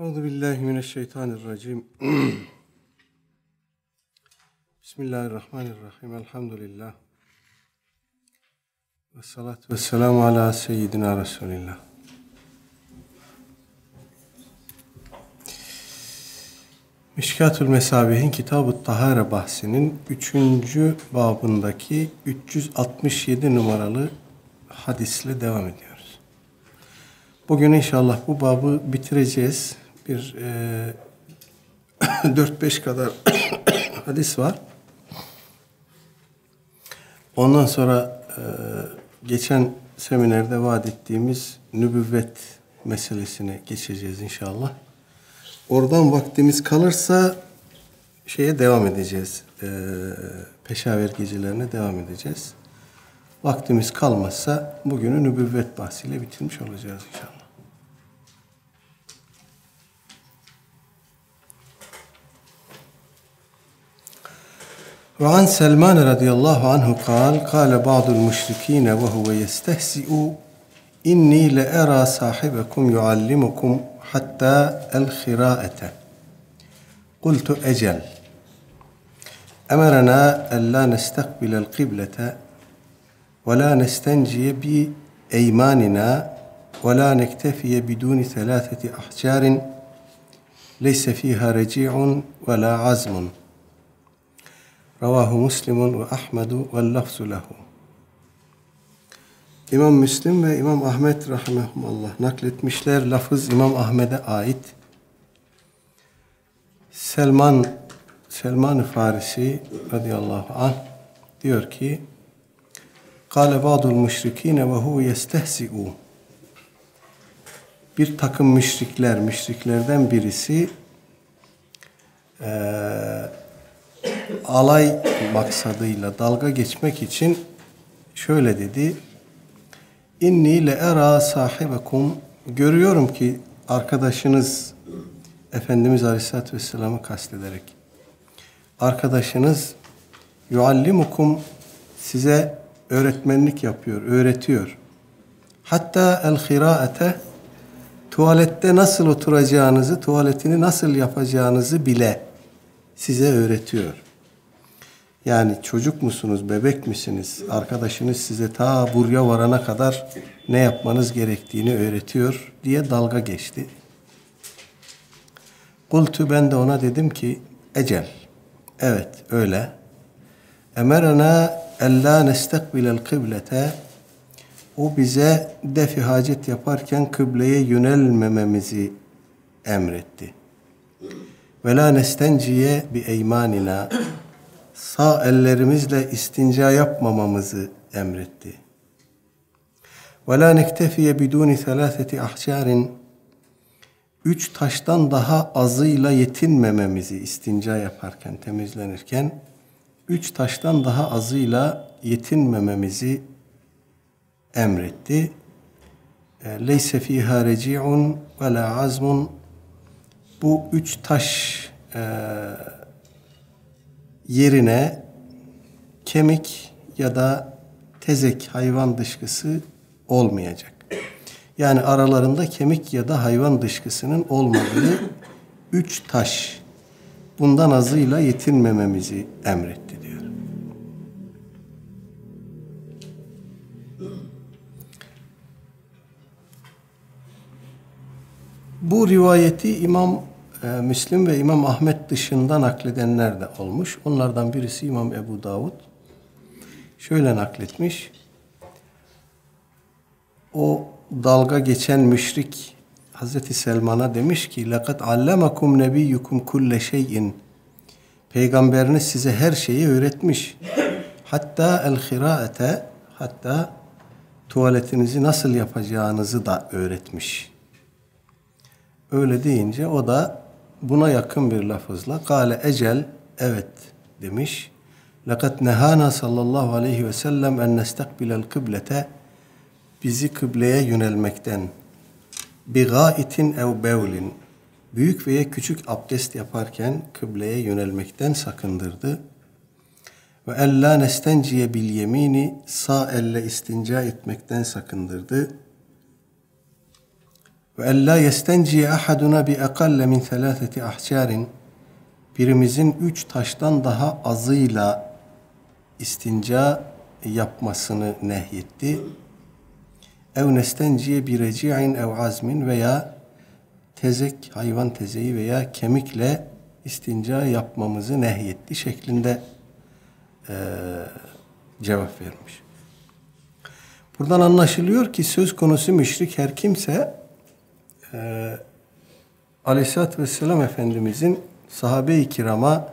Euzu billahi mineşşeytanirracim. Bismillahirrahmanirrahim. Elhamdülillah. Ve salatu ve selamu ala seyyidina Resulillah. Mişkatül Mesabih'in Kitab-ı Tahare bahsinin 3. babındaki 367 numaralı hadisle devam ediyoruz. Bugün inşallah bu babı bitireceğiz. Bir e, 4-5 kadar hadis var. Ondan sonra e, geçen seminerde vaat ettiğimiz nübüvvet meselesine geçeceğiz inşallah. Oradan vaktimiz kalırsa şeye devam edeceğiz. E, peşaver gecelerine devam edeceğiz. Vaktimiz kalmazsa bugünü nübüvvet bahsiyle bitirmiş olacağız inşallah. وعن سلمان رضي الله عنه قال قال بعض المشركين وهو يستهزئ إني لأرى صاحبكم يعلمكم حتى الخراءة. قلت أجل. أمرنا ألا نستقبل القبلة ولا نستنجي بأيماننا ولا نكتفي بدون ثلاثة أحجار ليس فيها رجيع ولا عزم. Ravahu Muslimun ve Ahmedu ve lafzu lehu. İmam Müslim ve İmam Ahmet rahimehumallah nakletmişler. Lafız İmam Ahmet'e ait. Selman Selman-ı Farisi radıyallahu anh diyor ki Kale ba'dul müşrikine ve hu yestehzi'u Bir takım müşrikler, müşriklerden birisi eee alay maksadıyla dalga geçmek için şöyle dedi. İnni le era sahibekum görüyorum ki arkadaşınız Efendimiz Aleyhisselatü Vesselam'ı kastederek arkadaşınız yuallimukum size öğretmenlik yapıyor, öğretiyor. Hatta el hiraete tuvalette nasıl oturacağınızı, tuvaletini nasıl yapacağınızı bile size öğretiyor. Yani çocuk musunuz, bebek misiniz? Arkadaşınız size ta buraya varana kadar ne yapmanız gerektiğini öğretiyor diye dalga geçti. Kultu ben de ona dedim ki ecel. Evet öyle. Emerena ella nestekbilel kıblete o bize defi hacet yaparken kıbleye yönelmememizi emretti. Ve la nestenciye bi eymanina sağ ellerimizle istinca yapmamamızı emretti. La nektefiye biduni selâseti ahcarin üç taştan daha azıyla yetinmememizi istinca yaparken, temizlenirken üç taştan daha azıyla yetinmememizi emretti. Leyse fiha reci'un ve la azmun bu üç taş e, yerine kemik ya da tezek hayvan dışkısı olmayacak. Yani aralarında kemik ya da hayvan dışkısının olmadığı üç taş bundan azıyla yetinmememizi emretti diyor. Bu rivayeti İmam e, Müslim ve İmam Ahmet dışında nakledenler de olmuş. Onlardan birisi İmam Ebu Davud. Şöyle nakletmiş. O dalga geçen müşrik Hazreti Selman'a demiş ki "Lakat allamakum nebiyyukum kulle şeyin." Peygamberiniz size her şeyi öğretmiş. hatta el hiraete hatta tuvaletinizi nasıl yapacağınızı da öğretmiş. Öyle deyince o da buna yakın bir lafızla kale ecel evet demiş. Lakat nehana sallallahu aleyhi ve sellem en nestakbilel kıblete bizi kıbleye yönelmekten bi gaitin ev bevlin büyük veya küçük abdest yaparken kıbleye yönelmekten sakındırdı. Ve ella nestenciye bil yemini sağ elle istinca etmekten sakındırdı. Ella yestenci ahaduna bi aqall min thalathati ahjarin birimizin üç taştan daha azıyla istinca yapmasını nehyetti. Nestenciye bir reci'in ev azmin veya tezek, hayvan tezeyi veya kemikle istinca yapmamızı nehyetti şeklinde e, cevap vermiş. Buradan anlaşılıyor ki söz konusu müşrik her kimse e, Aleyhisselatü Vesselam Efendimizin sahabe-i kirama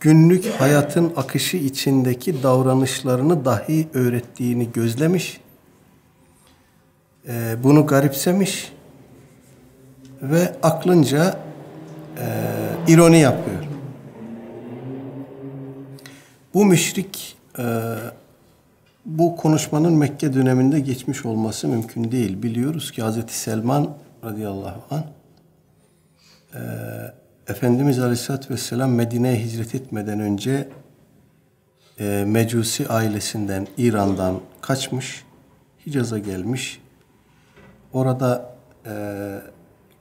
günlük hayatın akışı içindeki davranışlarını dahi öğrettiğini gözlemiş, e, bunu garipsemiş ve aklınca e, ironi yapıyor. Bu müşrik e, bu konuşmanın Mekke döneminde geçmiş olması mümkün değil. Biliyoruz ki Hazreti Selman radıyallahu anh e, Efendimiz Aleyhisselatü Vesselam Medine'ye hicret etmeden önce e, Mecusi ailesinden, İran'dan kaçmış, Hicaz'a gelmiş. Orada e,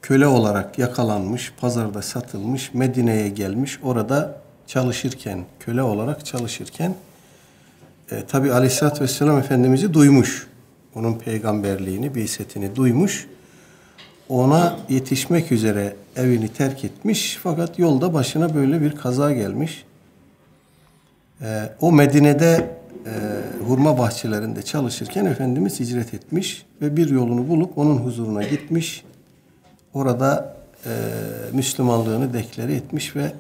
köle olarak yakalanmış, pazarda satılmış, Medine'ye gelmiş. Orada çalışırken, köle olarak çalışırken e, tabi Aleyhisselatü Vesselam Efendimiz'i duymuş. Onun peygamberliğini, bisetini duymuş. Ona yetişmek üzere evini terk etmiş. Fakat yolda başına böyle bir kaza gelmiş. E, o Medine'de e, hurma bahçelerinde çalışırken Efendimiz hicret etmiş ve bir yolunu bulup onun huzuruna gitmiş. Orada e, Müslümanlığını deklare etmiş ve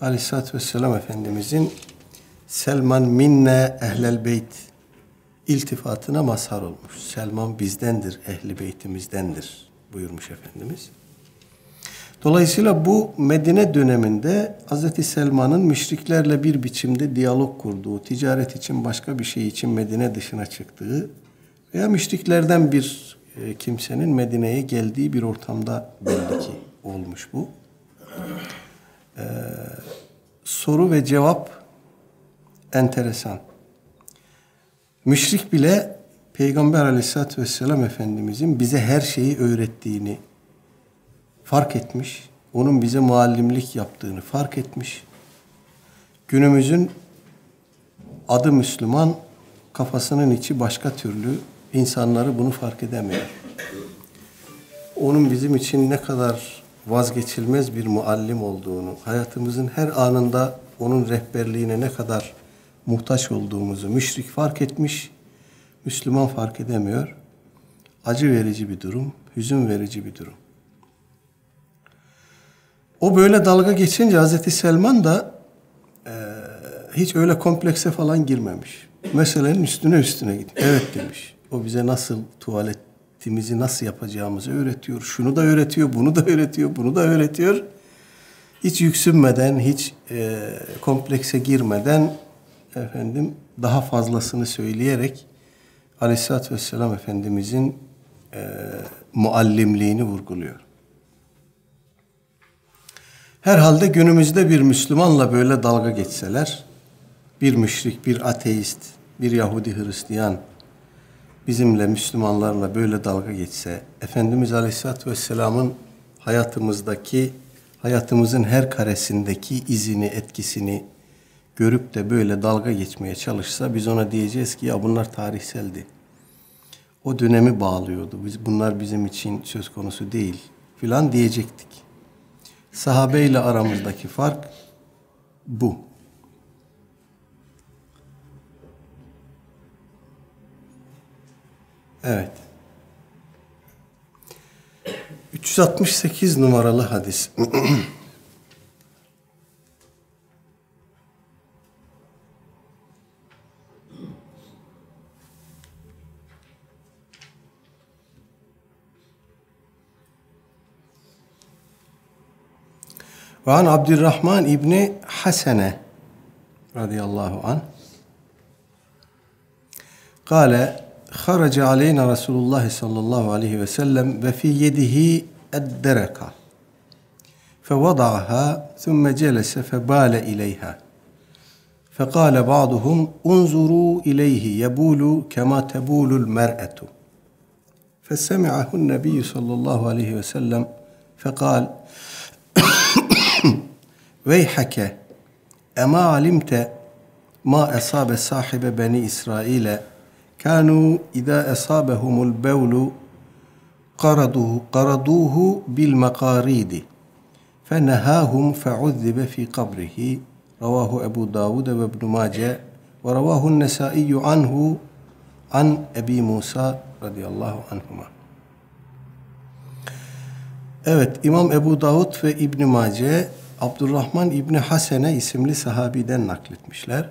Aleyhisselatü Vesselam Efendimizin Selman minne ehlel beyt iltifatına mazhar olmuş. Selman bizdendir, ehli beytimizdendir buyurmuş Efendimiz. Dolayısıyla bu Medine döneminde Hz. Selman'ın müşriklerle bir biçimde diyalog kurduğu, ticaret için başka bir şey için Medine dışına çıktığı veya müşriklerden bir e, kimsenin Medine'ye geldiği bir ortamda belli ki olmuş bu. Ee, soru ve cevap enteresan. Müşrik bile Peygamber aleyhissalatü vesselam Efendimizin bize her şeyi öğrettiğini fark etmiş. Onun bize muallimlik yaptığını fark etmiş. Günümüzün adı Müslüman kafasının içi başka türlü insanları bunu fark edemiyor. Onun bizim için ne kadar vazgeçilmez bir muallim olduğunu, hayatımızın her anında onun rehberliğine ne kadar muhtaç olduğumuzu müşrik fark etmiş, Müslüman fark edemiyor. Acı verici bir durum, hüzün verici bir durum. O böyle dalga geçince Hazreti Selman da e, hiç öyle komplekse falan girmemiş. Meselenin üstüne üstüne gidiyor. Evet demiş. O bize nasıl tuvaletimizi nasıl yapacağımızı öğretiyor. Şunu da öğretiyor, bunu da öğretiyor, bunu da öğretiyor. Hiç yüksünmeden, hiç e, komplekse girmeden efendim daha fazlasını söyleyerek Aleyhisselatü Vesselam Efendimizin e, muallimliğini vurguluyor. Herhalde günümüzde bir Müslümanla böyle dalga geçseler, bir müşrik, bir ateist, bir Yahudi Hristiyan bizimle Müslümanlarla böyle dalga geçse, Efendimiz Aleyhisselatü Vesselam'ın hayatımızdaki, hayatımızın her karesindeki izini, etkisini görüp de böyle dalga geçmeye çalışsa biz ona diyeceğiz ki ya bunlar tarihseldi. O dönemi bağlıyordu. Biz, bunlar bizim için söz konusu değil filan diyecektik. Sahabe ile aramızdaki fark bu. Evet. 368 numaralı hadis. Ve an Abdurrahman İbni Hasene radıyallahu an Kale خرج علينا رسول الله صلى الله عليه وسلم وفي يده الدركة فوضعها ثم جلس فبال إليها فقال بعضهم انظروا إليه يبول كما تبول المرأة فسمعه النبي صلى الله عليه وسلم فقال ويحك أما علمت ما أصاب صاحب بني إسرائيل كانوا إذا أصابهم البول قرضوه, قرضوه بالمقاريد فنهاهم فعذب في قبره رواه أبو داود وابن ماجه ورواه النسائي عنه an Ebi Musa radıyallahu anhuma. Evet İmam Ebu Davud ve İbn Mace Abdurrahman İbni Hasene isimli sahabiden nakletmişler.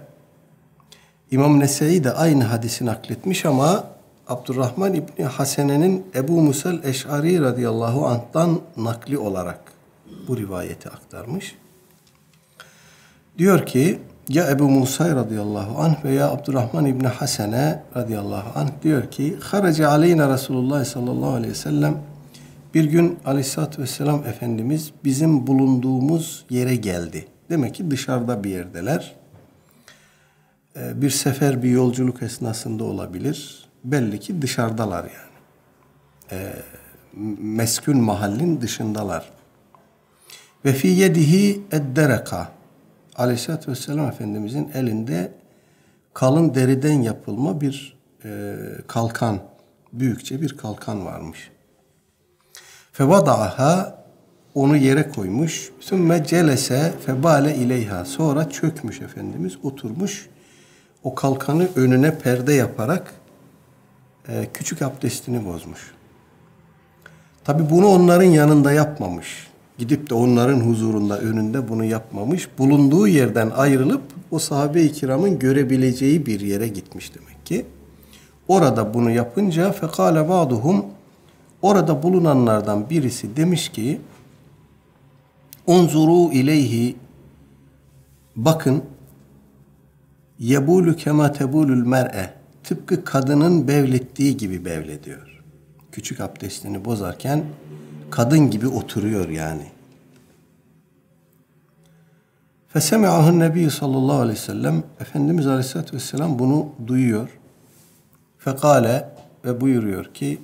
İmam Nese'i de aynı hadisi nakletmiş ama Abdurrahman İbni Hasene'nin Ebu Musel Eş'ari radıyallahu anh'tan nakli olarak bu rivayeti aktarmış. Diyor ki ya Ebu Musa radıyallahu anh veya Abdurrahman İbni Hasene radıyallahu anh diyor ki Harace aleyna Resulullah sallallahu aleyhi ve sellem bir gün aleyhissalatü vesselam Efendimiz bizim bulunduğumuz yere geldi. Demek ki dışarıda bir yerdeler. Ee, bir sefer bir yolculuk esnasında olabilir. Belli ki dışarıdalar yani. Ee, meskun mahallin dışındalar. Ve fi yedihi eddereka Aleyhisselatü Vesselam Efendimizin elinde kalın deriden yapılma bir e, kalkan, büyükçe bir kalkan varmış. Fevada'aha onu yere koymuş. Sümme celese febale ileyha. Sonra çökmüş Efendimiz, oturmuş. O kalkanı önüne perde yaparak e, küçük abdestini bozmuş. Tabi bunu onların yanında yapmamış. Gidip de onların huzurunda önünde bunu yapmamış. Bulunduğu yerden ayrılıp o sahabe-i kiramın görebileceği bir yere gitmiş demek ki. Orada bunu yapınca fekale ba'duhum orada bulunanlardan birisi demiş ki unzuru ileyhi bakın yebulu kema tebulul mer'e tıpkı kadının bevlettiği gibi bevlediyor. Küçük abdestini bozarken kadın gibi oturuyor yani. Fesemi'ahu Nebi sallallahu aleyhi ve sellem Efendimiz aleyhissalatü vesselam bunu duyuyor. Fekale ve buyuruyor ki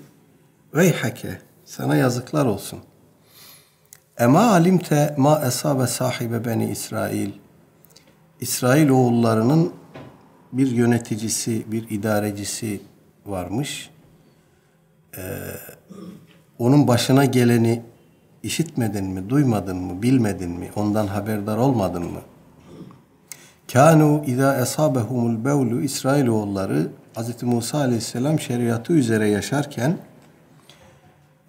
Veyhake sana yazıklar olsun. Ema alimte ma esabe sahibe beni İsrail. İsrail oğullarının bir yöneticisi, bir idarecisi varmış. Ee, onun başına geleni işitmedin mi, duymadın mı, bilmedin mi, ondan haberdar olmadın mı? Kanu iza esabehumul bevlu İsrailoğulları Hz. Musa aleyhisselam şeriatı üzere yaşarken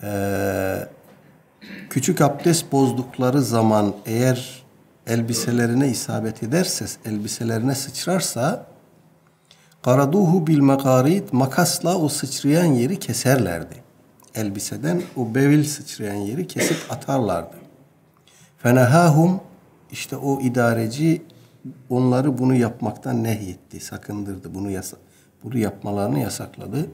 e, küçük abdest bozdukları zaman eğer elbiselerine isabet ederse, elbiselerine sıçrarsa karaduhu bil makarit makasla o sıçrayan yeri keserlerdi elbiseden o bevil sıçrayan yeri kesip atarlardı. Fenehahum işte o idareci onları bunu yapmaktan nehyetti, sakındırdı. Bunu yasa bunu yapmalarını yasakladı.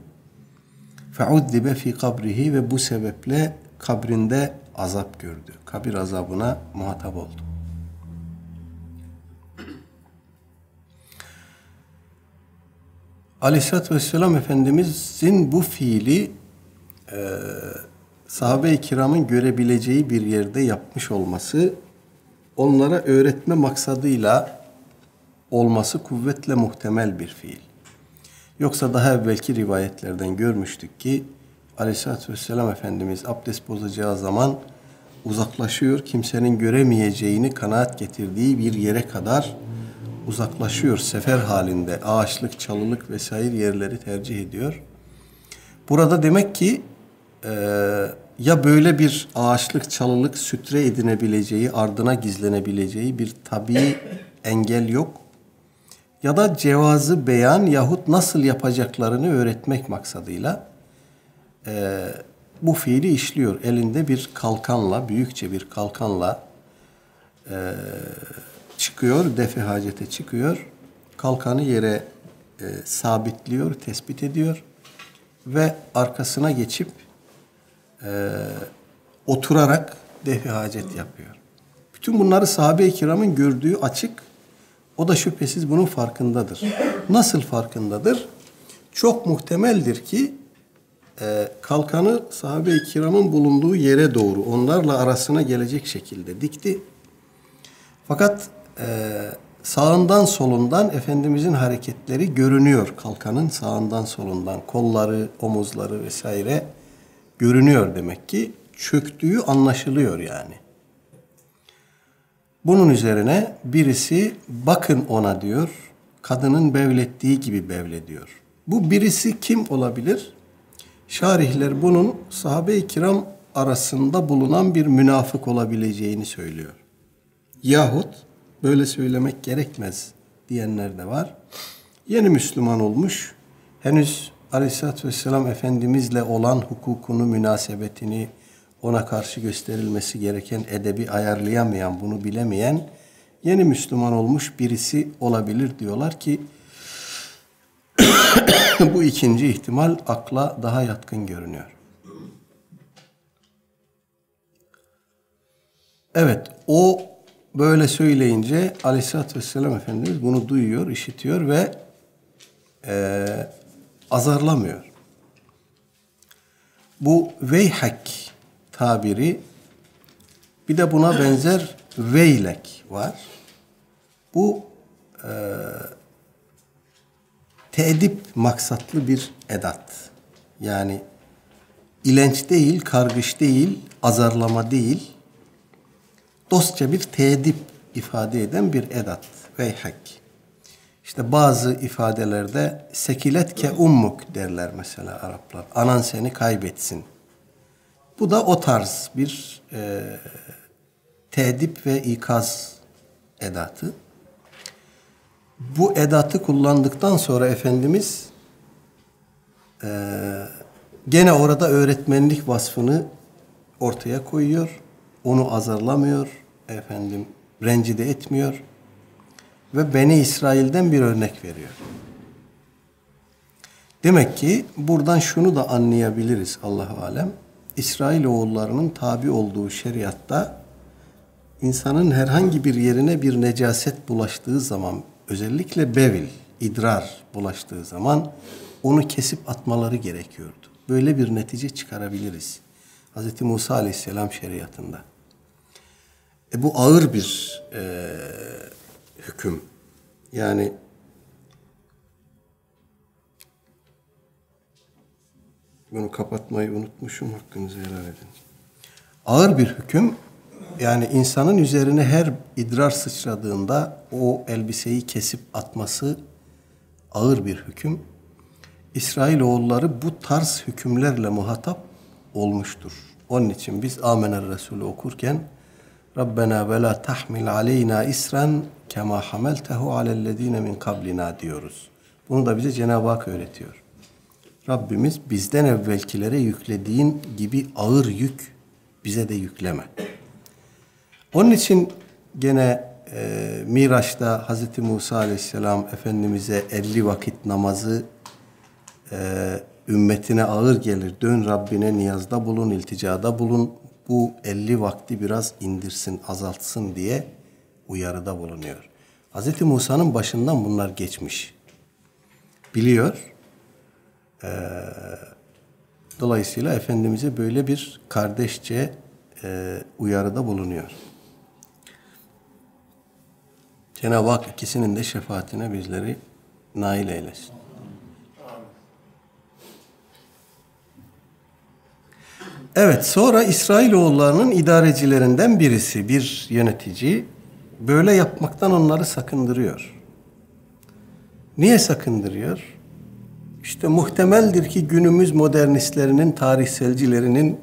Feuddibe fi kabrihi ve bu sebeple kabrinde azap gördü. Kabir azabına muhatap oldu. Aleyhisselatü Vesselam Efendimizin bu fiili e, sahabe-i kiramın görebileceği bir yerde yapmış olması onlara öğretme maksadıyla olması kuvvetle muhtemel bir fiil. Yoksa daha evvelki rivayetlerden görmüştük ki Aleyhisselatü Vesselam Efendimiz abdest bozacağı zaman uzaklaşıyor. Kimsenin göremeyeceğini kanaat getirdiği bir yere kadar uzaklaşıyor. Sefer halinde ağaçlık, çalılık vesaire yerleri tercih ediyor. Burada demek ki e, ya böyle bir ağaçlık, çalılık sütre edinebileceği, ardına gizlenebileceği bir tabii engel yok. Ya da cevazı beyan yahut nasıl yapacaklarını öğretmek maksadıyla e, bu fiili işliyor. Elinde bir kalkanla, büyükçe bir kalkanla e, çıkıyor, defi hacete çıkıyor. Kalkanı yere e, sabitliyor, tespit ediyor ve arkasına geçip e, oturarak defi hacet yapıyor. Bütün bunları sahabe-i kiramın gördüğü açık. O da şüphesiz bunun farkındadır. Nasıl farkındadır? Çok muhtemeldir ki e, kalkanı sahabe-i kiramın bulunduğu yere doğru onlarla arasına gelecek şekilde dikti. Fakat e, sağından solundan Efendimizin hareketleri görünüyor. Kalkanın sağından solundan kolları, omuzları vesaire görünüyor demek ki. Çöktüğü anlaşılıyor yani. Bunun üzerine birisi bakın ona diyor. Kadının bevlettiği gibi bevle diyor. Bu birisi kim olabilir? Şarihler bunun sahabe-i kiram arasında bulunan bir münafık olabileceğini söylüyor. Yahut böyle söylemek gerekmez diyenler de var. Yeni Müslüman olmuş, henüz Aleyhisselatü Vesselam Efendimizle olan hukukunu, münasebetini, ona karşı gösterilmesi gereken edebi ayarlayamayan, bunu bilemeyen yeni Müslüman olmuş birisi olabilir diyorlar ki bu ikinci ihtimal akla daha yatkın görünüyor. Evet, o böyle söyleyince Aleyhisselatü Vesselam Efendimiz bunu duyuyor, işitiyor ve e, azarlamıyor. Bu veyhak tabiri bir de buna benzer veylek var. Bu e, teedip maksatlı bir edat. Yani ilenç değil, kargış değil, azarlama değil, dostça bir teedip ifade eden bir edat. Veyhak. İşte bazı ifadelerde sekilet ke ummuk derler mesela Araplar. Anan seni kaybetsin. Bu da o tarz bir e, tedip ve ikaz edatı. Bu edatı kullandıktan sonra Efendimiz e, gene orada öğretmenlik vasfını ortaya koyuyor. Onu azarlamıyor. Efendim rencide etmiyor. Ve Beni İsrail'den bir örnek veriyor. Demek ki buradan şunu da anlayabiliriz Allahu alem. İsrail oğullarının tabi olduğu şeriatta insanın herhangi bir yerine bir necaset bulaştığı zaman özellikle bevil, idrar bulaştığı zaman onu kesip atmaları gerekiyordu. Böyle bir netice çıkarabiliriz. Hz. Musa aleyhisselam şeriatında. E bu ağır bir e, hüküm. Yani bunu kapatmayı unutmuşum hakkınızı helal edin. Ağır bir hüküm yani insanın üzerine her idrar sıçradığında o elbiseyi kesip atması ağır bir hüküm. İsrailoğulları bu tarz hükümlerle muhatap olmuştur. Onun için biz Amener Resulü okurken Rabbena ve la tahmil aleyna isran kema hameltehu alellezine min kablina diyoruz. Bunu da bize Cenab-ı Hak öğretiyor. Rabbimiz bizden evvelkilere yüklediğin gibi ağır yük bize de yükleme. Onun için gene e, Miraç'ta Hz. Musa Aleyhisselam Efendimiz'e 50 vakit namazı e, ümmetine ağır gelir. Dön Rabbine niyazda bulun, ilticada bulun. Bu 50 vakti biraz indirsin, azaltsın diye uyarıda bulunuyor. Hz. Musa'nın başından bunlar geçmiş. Biliyor. Ee, dolayısıyla Efendimiz'e böyle bir kardeşçe e, uyarıda bulunuyor. Cenab-ı Hak ikisinin de şefaatine bizleri nail eylesin. Evet sonra İsrailoğullarının idarecilerinden birisi, bir yönetici böyle yapmaktan onları sakındırıyor. Niye sakındırıyor? İşte muhtemeldir ki günümüz modernistlerinin, tarihselcilerinin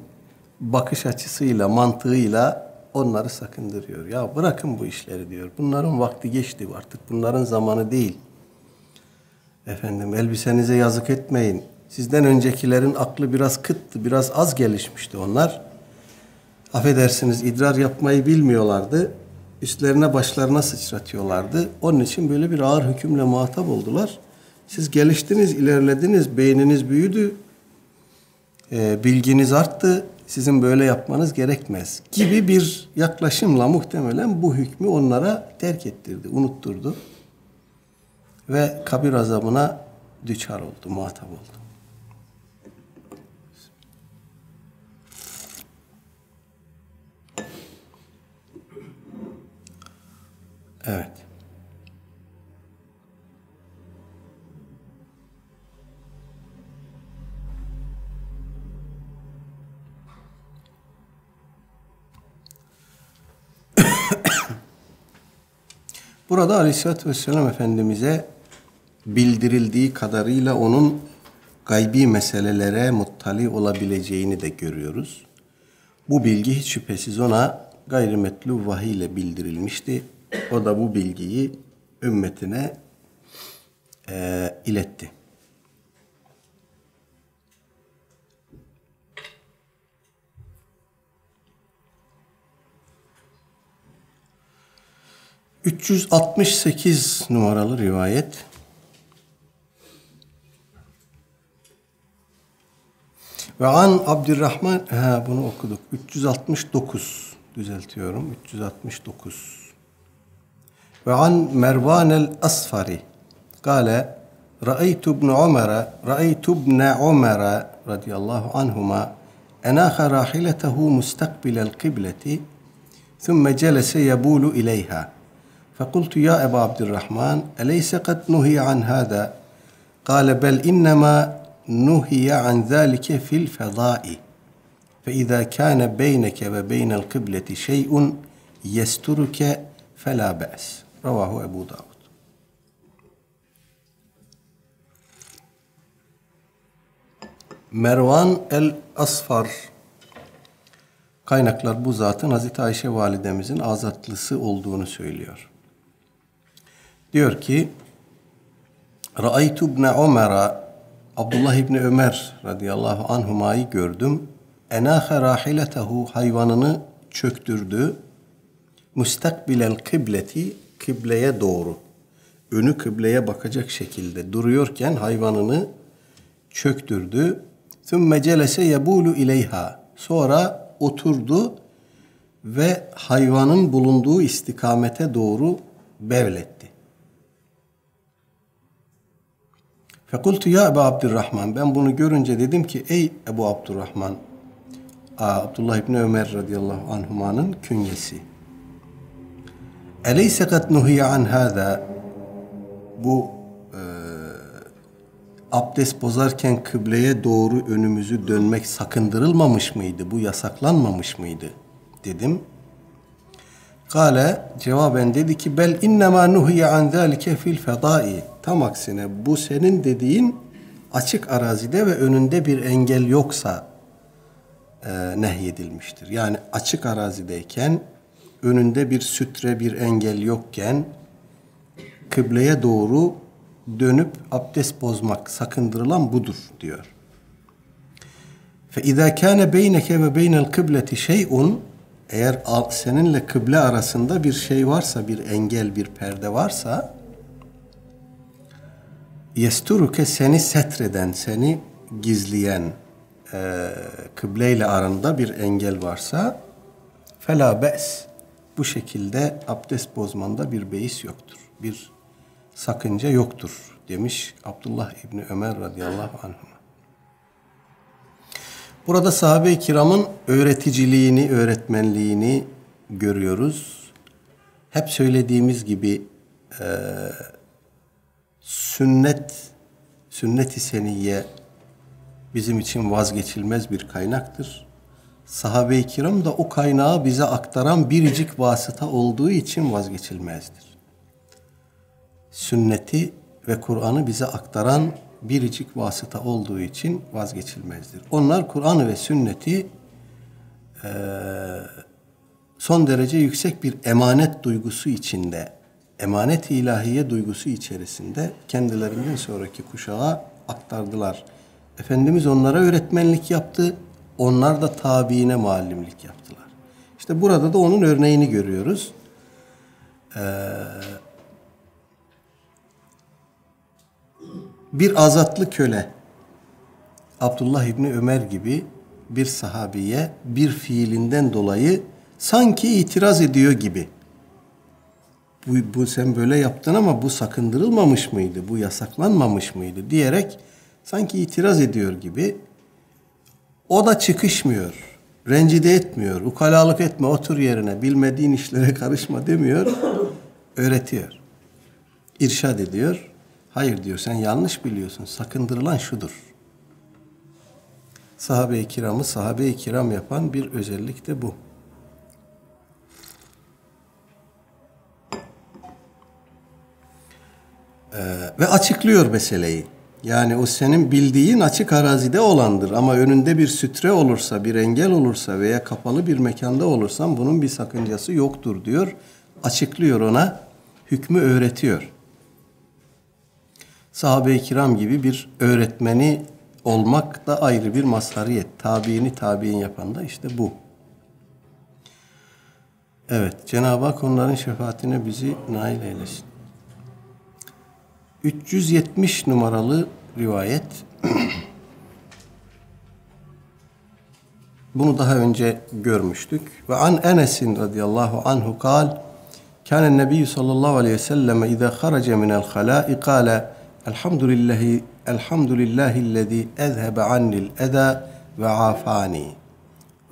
bakış açısıyla, mantığıyla onları sakındırıyor. Ya bırakın bu işleri diyor. Bunların vakti geçti artık. Bunların zamanı değil. Efendim elbisenize yazık etmeyin. Sizden öncekilerin aklı biraz kıttı, biraz az gelişmişti onlar. Affedersiniz idrar yapmayı bilmiyorlardı. Üstlerine başlarına sıçratıyorlardı. Onun için böyle bir ağır hükümle muhatap oldular. Siz geliştiniz, ilerlediniz, beyniniz büyüdü, e, bilginiz arttı, sizin böyle yapmanız gerekmez gibi bir yaklaşımla muhtemelen bu hükmü onlara terk ettirdi, unutturdu. Ve kabir azabına düçar oldu, muhatap oldu. Evet. Burada Aleyhisselatü Vesselam Efendimiz'e bildirildiği kadarıyla onun gaybi meselelere muttali olabileceğini de görüyoruz. Bu bilgi hiç şüphesiz ona gayrimetlu vahiy ile bildirilmişti. O da bu bilgiyi ümmetine e, iletti. ...368 numaralı rivayet... Ve an Abdurrahman, ha bunu okuduk. 369 düzeltiyorum. 369. Ve an Mervan el-Asfari kâle Ra'aytu ibn Ömer Ra'aytu ibn Ömer radıyallahu anhuma أناخ راحلته مستقبل القبلة ثم جلس يبول إليها فقلت يا أبا عبد الرحمن أليس قد نهي عن هذا قال بل إنما نهي عن ذلك في الفضاء فإذا كان بينك وبين القبلة شيء يسترك فلا بأس رواه أبو داود Mervan el-Asfar kaynaklar bu zatın Hazreti Ayşe validemizin azatlısı olduğunu söylüyor. Diyor ki Ra'aytu ibn Ömer'a Abdullah İbni Ömer radıyallahu anhumayı gördüm. Enahe rahiletehu hayvanını çöktürdü. Müstakbilel kıbleti kıbleye doğru. Önü kıbleye bakacak şekilde duruyorken hayvanını çöktürdü. Sümme celese yebulu ileyha. Sonra oturdu ve hayvanın bulunduğu istikamete doğru bevletti. Fekultu ya Ebu Abdurrahman. Ben bunu görünce dedim ki ey Ebu Abdurrahman. Abdullah İbni Ömer radıyallahu anhumanın künyesi. Eleyse kad nuhiye an hâzâ bu e, abdest bozarken kıbleye doğru önümüzü dönmek sakındırılmamış mıydı? Bu yasaklanmamış mıydı? Dedim. Kale cevaben dedi ki bel innema nuhiye an zâlike fil fedâi. Tam aksine bu senin dediğin açık arazide ve önünde bir engel yoksa e, nehyedilmiştir. Yani açık arazideyken önünde bir sütre bir engel yokken kıbleye doğru dönüp abdest bozmak sakındırılan budur diyor. Kâne beyneke ve beynel kıbleti şey'un eğer seninle kıble arasında bir şey varsa, bir engel, bir perde varsa yesturuke seni setreden, seni gizleyen e, kıbleyle aranda bir engel varsa fela be's bu şekilde abdest bozmanda bir beis yoktur. Bir sakınca yoktur demiş Abdullah İbni Ömer radıyallahu anh. Burada sahabe-i kiramın öğreticiliğini, öğretmenliğini görüyoruz. Hep söylediğimiz gibi e, sünnet, sünnet-i seniyye bizim için vazgeçilmez bir kaynaktır. Sahabe-i kiram da o kaynağı bize aktaran biricik vasıta olduğu için vazgeçilmezdir. Sünneti ve Kur'an'ı bize aktaran biricik vasıta olduğu için vazgeçilmezdir. Onlar Kur'an ve sünneti e, son derece yüksek bir emanet duygusu içinde, emanet ilahiye duygusu içerisinde kendilerinden sonraki kuşağa aktardılar. Efendimiz onlara öğretmenlik yaptı, onlar da tabiine muallimlik yaptılar. İşte burada da onun örneğini görüyoruz. Ee, bir azatlı köle Abdullah İbni Ömer gibi bir sahabiye bir fiilinden dolayı sanki itiraz ediyor gibi. Bu, bu sen böyle yaptın ama bu sakındırılmamış mıydı? Bu yasaklanmamış mıydı? diyerek sanki itiraz ediyor gibi. O da çıkışmıyor. Rencide etmiyor. Ukalalık etme otur yerine. Bilmediğin işlere karışma demiyor. Öğretiyor. İrşad ediyor. Hayır diyor sen yanlış biliyorsun. Sakındırılan şudur. Sahabe-i kiramı sahabe-i kiram yapan bir özellik de bu. Ee, ve açıklıyor meseleyi. Yani o senin bildiğin açık arazide olandır ama önünde bir sütre olursa, bir engel olursa veya kapalı bir mekanda olursan bunun bir sakıncası yoktur diyor. Açıklıyor ona, hükmü öğretiyor. Sahabe-i kiram gibi bir öğretmeni olmak da ayrı bir mazhariyet. Tabiini tabiin yapan da işte bu. Evet, Cenab-ı Hak onların şefaatine bizi nail eylesin. 370 numaralı rivayet. Bunu daha önce görmüştük. Ve an Enes'in radıyallahu anhu kal كان النبي صلى الله عليه وسلم إذا خرج من الخلاء قال الحمد لله الحمد لله الذي أذهب عني الأذى وعافاني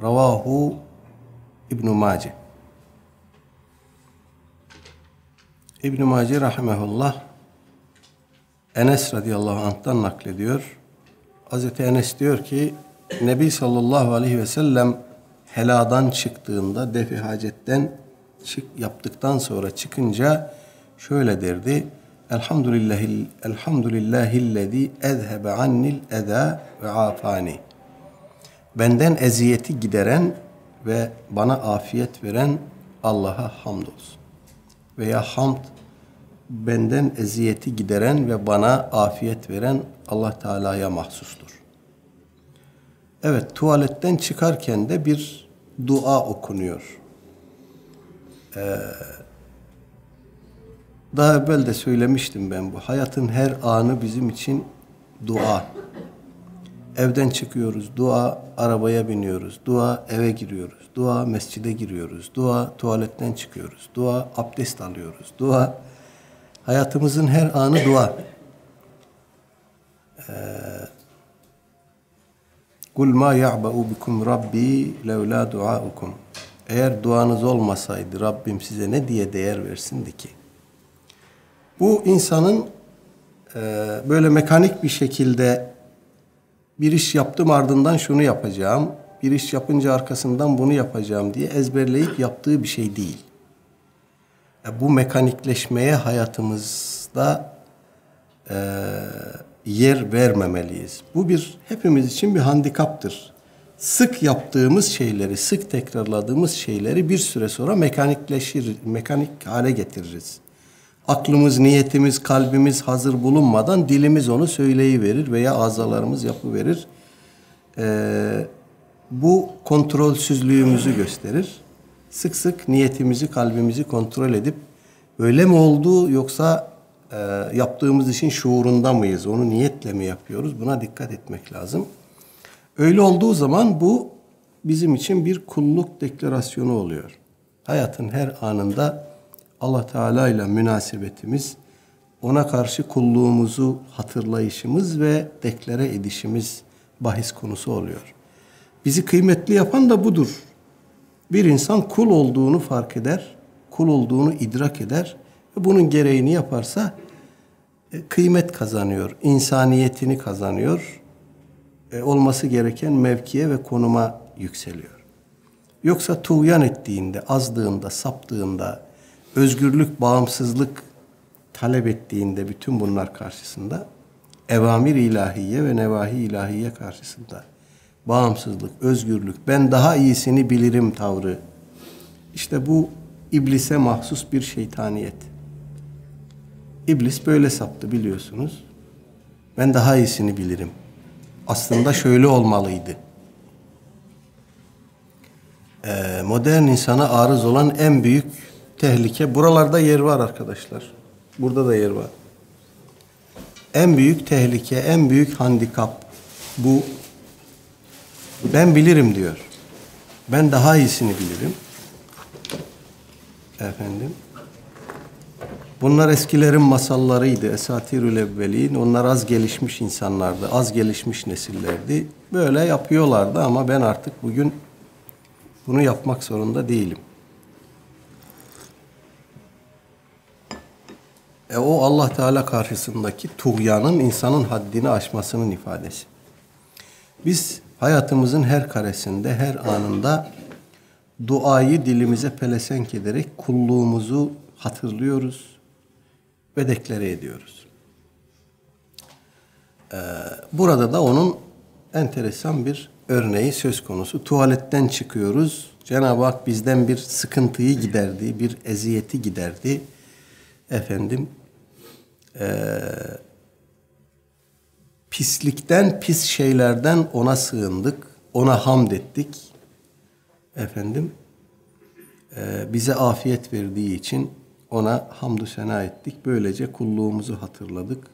رواه ابن ماجه İbn Mace rahimehullah Enes radıyallahu anh'tan naklediyor. Hazreti Enes diyor ki Nebi sallallahu aleyhi ve sellem heladan çıktığında defi hacetten çık, yaptıktan sonra çıkınca şöyle derdi. Elhamdülillahi elhamdülillahillezî ezhebe annil eda ve afani. Benden eziyeti gideren ve bana afiyet veren Allah'a hamdolsun. Veya hamd benden eziyeti gideren ve bana afiyet veren Allah Teala'ya mahsustur. Evet, tuvaletten çıkarken de bir dua okunuyor. Ee, daha evvel de söylemiştim ben bu. Hayatın her anı bizim için dua. Evden çıkıyoruz, dua, arabaya biniyoruz, dua, eve giriyoruz, dua, mescide giriyoruz, dua, tuvaletten çıkıyoruz, dua, abdest alıyoruz, dua, Hayatımızın her anı dua. Ee, Kul ma ya'ba'u bikum rabbi levla duaukum. Eğer duanız olmasaydı Rabbim size ne diye değer versin ki? Bu insanın e, böyle mekanik bir şekilde bir iş yaptım ardından şunu yapacağım, bir iş yapınca arkasından bunu yapacağım diye ezberleyip yaptığı bir şey değil bu mekanikleşmeye hayatımızda e, yer vermemeliyiz. Bu bir hepimiz için bir handikaptır. Sık yaptığımız şeyleri, sık tekrarladığımız şeyleri bir süre sonra mekanikleşir, mekanik hale getiririz. Aklımız, niyetimiz, kalbimiz hazır bulunmadan dilimiz onu söyleyiverir veya azalarımız yapıverir. Ee, bu kontrolsüzlüğümüzü gösterir sık sık niyetimizi, kalbimizi kontrol edip öyle mi oldu yoksa e, yaptığımız işin şuurunda mıyız? Onu niyetle mi yapıyoruz? Buna dikkat etmek lazım. Öyle olduğu zaman bu bizim için bir kulluk deklarasyonu oluyor. Hayatın her anında Allah Teala ile münasebetimiz, ona karşı kulluğumuzu hatırlayışımız ve deklare edişimiz bahis konusu oluyor. Bizi kıymetli yapan da budur. Bir insan kul olduğunu fark eder, kul olduğunu idrak eder ve bunun gereğini yaparsa e, kıymet kazanıyor, insaniyetini kazanıyor, e, olması gereken mevkiye ve konuma yükseliyor. Yoksa tuğyan ettiğinde, azdığında, saptığında, özgürlük, bağımsızlık talep ettiğinde bütün bunlar karşısında evamir ilahiye ve nevahi ilahiye karşısında bağımsızlık, özgürlük, ben daha iyisini bilirim tavrı. İşte bu iblise mahsus bir şeytaniyet. İblis böyle saptı biliyorsunuz. Ben daha iyisini bilirim. Aslında şöyle olmalıydı. Ee, modern insana arız olan en büyük tehlike, buralarda yer var arkadaşlar. Burada da yer var. En büyük tehlike, en büyük handikap bu ben bilirim diyor. Ben daha iyisini bilirim. Efendim. Bunlar eskilerin masallarıydı. Esatirül evvelin. Onlar az gelişmiş insanlardı. Az gelişmiş nesillerdi. Böyle yapıyorlardı ama ben artık bugün bunu yapmak zorunda değilim. E, o Allah Teala karşısındaki tuğyanın insanın haddini aşmasının ifadesi. Biz hayatımızın her karesinde, her anında duayı dilimize pelesenk ederek kulluğumuzu hatırlıyoruz ve deklare ediyoruz. Ee, burada da onun enteresan bir örneği söz konusu. Tuvaletten çıkıyoruz. Cenab-ı Hak bizden bir sıkıntıyı giderdi, bir eziyeti giderdi. Efendim, e, pislikten, pis şeylerden ona sığındık, ona hamd ettik. Efendim, e, bize afiyet verdiği için ona hamdü sena ettik. Böylece kulluğumuzu hatırladık.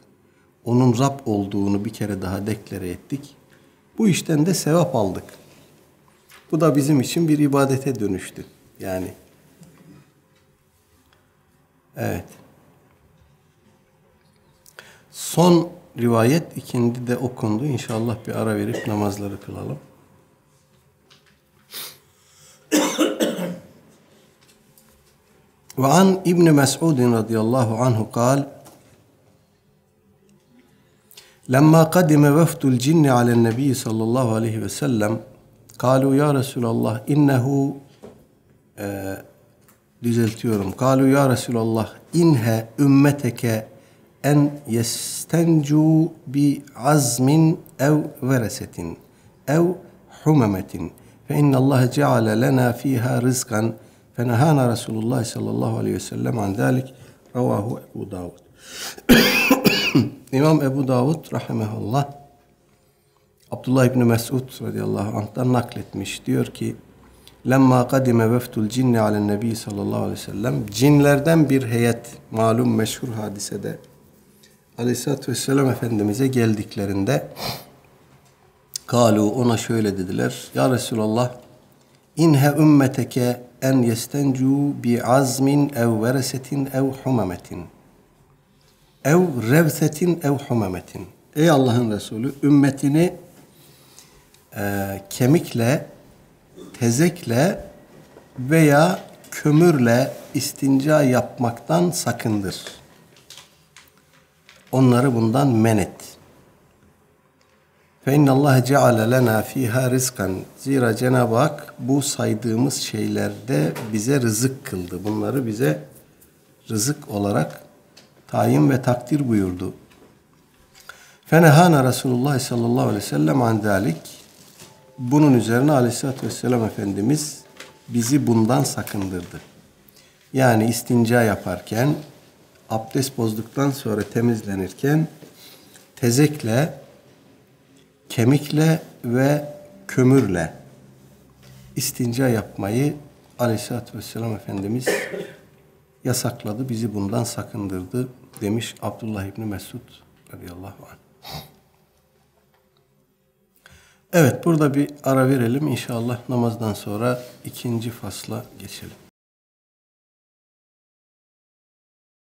Onun Rab olduğunu bir kere daha deklare ettik. Bu işten de sevap aldık. Bu da bizim için bir ibadete dönüştü. Yani Evet. Son rivayet ikindi de okundu. İnşallah bir ara verip namazları kılalım. وعن ابن مسعود رضي الله عنه قال لما قدم وفد الجن على النبي صلى الله عليه وسلم قالوا يا رسول الله إنه e, düzeltiyorum. قالوا يا رسول الله إنها أمتك en yestencu bi azmin ev veresetin ev humemetin fe innallâhe ceale lena fîhâ rızkan fe nehâna Resulullah sallallahu aleyhi ve sellem an dâlik ravahu Ebu Davud. İmam Ebu Davud rahimehullah Abdullah İbni Mesud radıyallahu anh'tan nakletmiş. Diyor ki Lemma kadime veftul cinni alen nebi sallallahu aleyhi ve sellem cinlerden bir heyet malum meşhur hadisede aleyhissalatü vesselam Efendimiz'e geldiklerinde kalu ona şöyle dediler Ya Resulallah inhe ümmeteke en yestencu bi azmin ev veresetin ev humametin ev revsetin ev humametin Ey Allah'ın Resulü ümmetini e, kemikle tezekle veya kömürle istinca yapmaktan sakındır Onları bundan men et. فَاِنَّ اللّٰهَ جَعَلَ لَنَا ف۪يهَا رِزْقًا Zira Cenab-ı Hak bu saydığımız şeylerde bize rızık kıldı. Bunları bize rızık olarak tayin ve takdir buyurdu. فَنَهَانَ Resulullah sallallahu aleyhi ve sellem an dalik. Bunun üzerine aleyhissalatü vesselam Efendimiz bizi bundan sakındırdı. Yani istinca yaparken, abdest bozduktan sonra temizlenirken tezekle, kemikle ve kömürle istinca yapmayı aleyhissalatü vesselam Efendimiz yasakladı, bizi bundan sakındırdı demiş Abdullah İbni Mesud radıyallahu anh. Evet burada bir ara verelim. İnşallah namazdan sonra ikinci fasla geçelim.